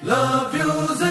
Love you.